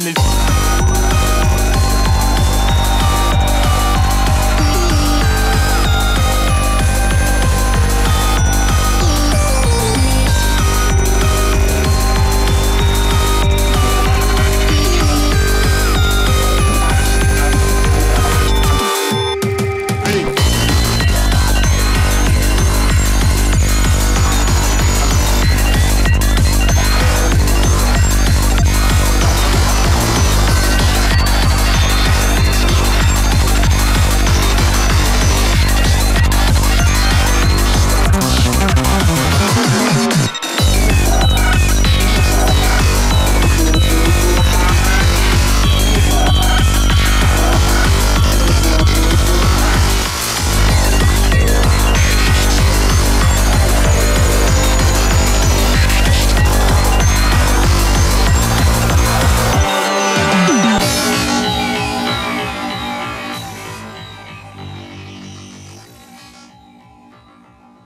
minutes.